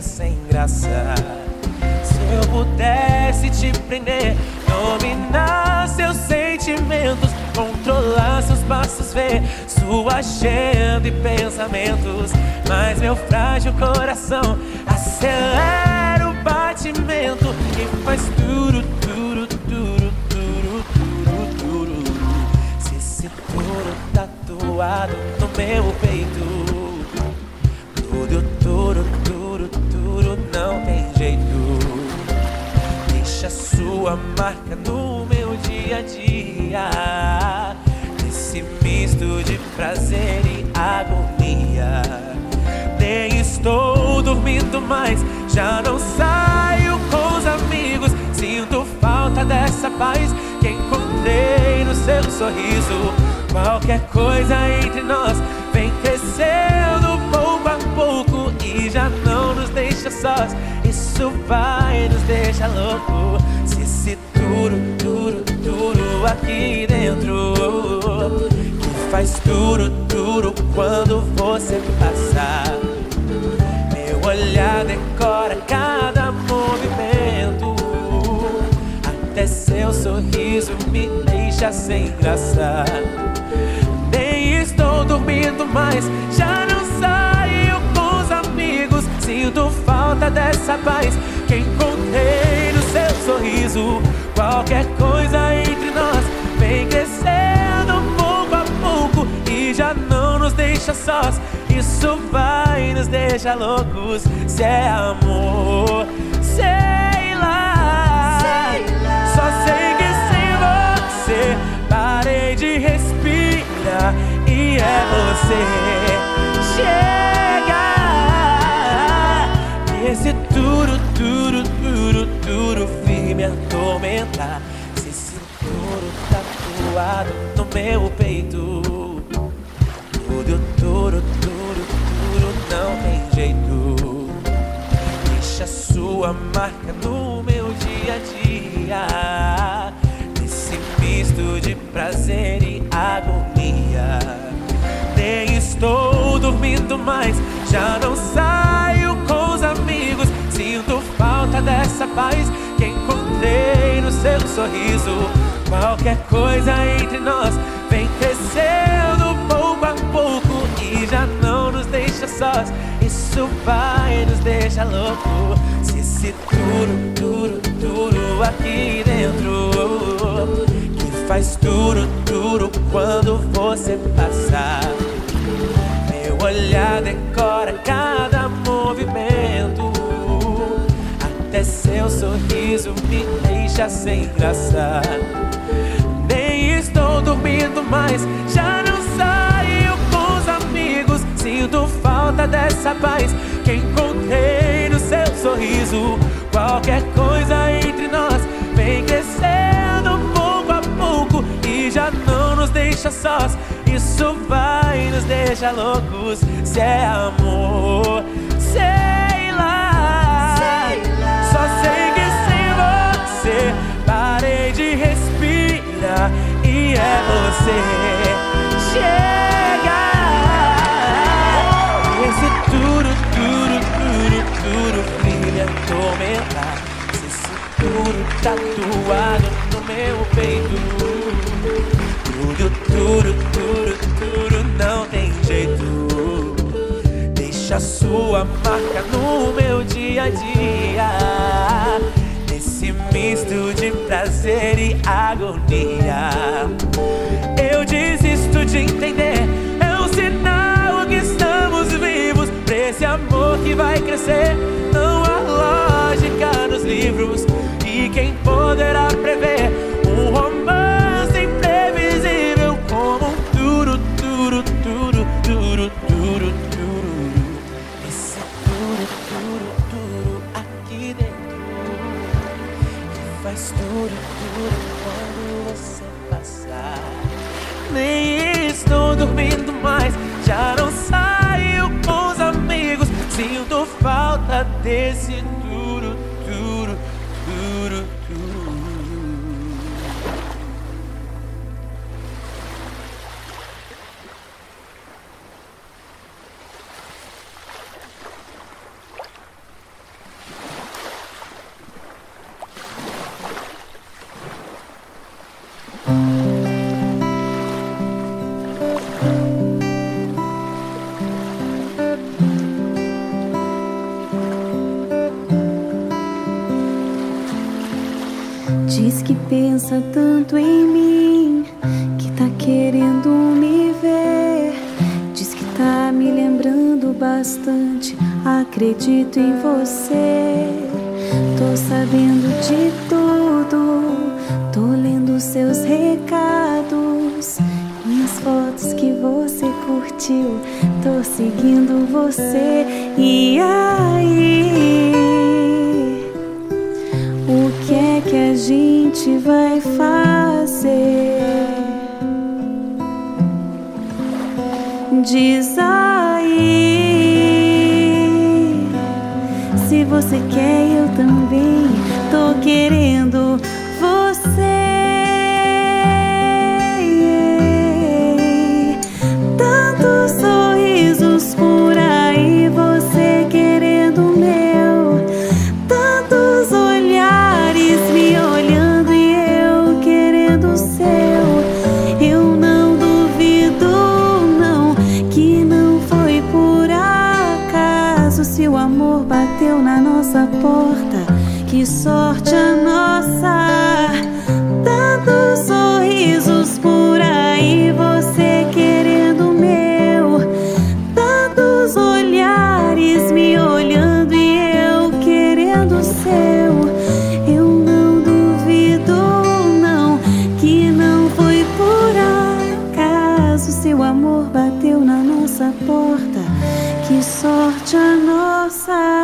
sem graça. Se eu pudesse te prender, dominar seus sentimentos, controlar seus passos, ver sua agenda e pensamentos. Mas meu frágil coração acelera o batimento e faz tudo, tudo, tudo, tudo, tudo, tudo. Se esse tudo tatuado no meu peito, tudo, tudo, sua marca no meu dia a dia. Nesse misto de prazer e agonia. Nem estou dormindo mais, já não saio com os amigos. Sinto falta dessa paz que encontrei no seu sorriso. Qualquer coisa entre nós vem crescendo pouco a pouco e já não nos deixa sós. Isso vai nos faz duro, duro quando você passar. Meu olhar decora cada movimento. Até seu sorriso me deixa sem graça. Nem estou dormindo mais, já não saio com os amigos. Sinto falta dessa paz que encontrei no seu sorriso. Qualquer coisa deixa sós. Isso vai nos deixar loucos. Se é amor, sei lá. Só sei que sem você parei de respirar e é você. Chega esse duro, duro, duro, duro vir me atormentar. Se esse duro tatuado no meu peito. Tudo, duro, duro, duro, não tem jeito. Deixa sua marca no meu dia a dia. Nesse misto de prazer e agonia. Nem estou dormindo mais, já não saio com os amigos. Sinto falta dessa paz que encontrei no seu sorriso. Qualquer coisa entre nós vem crescendo sós. Isso vai nos deixar louco. Se esse duro, duro, duro aqui dentro que faz duro, duro quando você passar. Meu olhar decora cada movimento. Até seu sorriso me deixa sem graça. Nem estou dormindo mais, já não saio com os amigos. Sinto falta dessa paz que encontrei no seu sorriso. Qualquer coisa entre nós vem crescendo pouco a pouco e já não nos deixa sós. Isso vai nos deixar loucos. Se é amor, atormentar. Se esse duro tatuado no meu peito. Tudo, tudo, tudo, tudo não tem jeito. Deixa sua marca no meu dia a dia. Nesse misto de prazer e agonia. Eu desisto de entender. É um sinal que estamos vivos. Pra esse amor que vai crescer. Faz duro, duro quando você passar. Nem estou dormindo mais, já não saio com os amigos. Sinto falta desse Diz que pensa tanto em mim, que tá querendo me ver. Diz que tá me lembrando bastante, acredito em você. Tô sabendo de tudo Tô seguindo você. E aí? O que é que a gente vai fazer? Diz aí. Se você quer, eu também tô querendo bateu na nossa porta. Que sorte a nossa! Tantos sorrisos por aí, você querendo o meu. Tantos olhares me olhando e eu querendo o seu. Eu não duvido, não, que não foi por acaso. Seu amor bateu na nossa porta. Que sorte a nossa.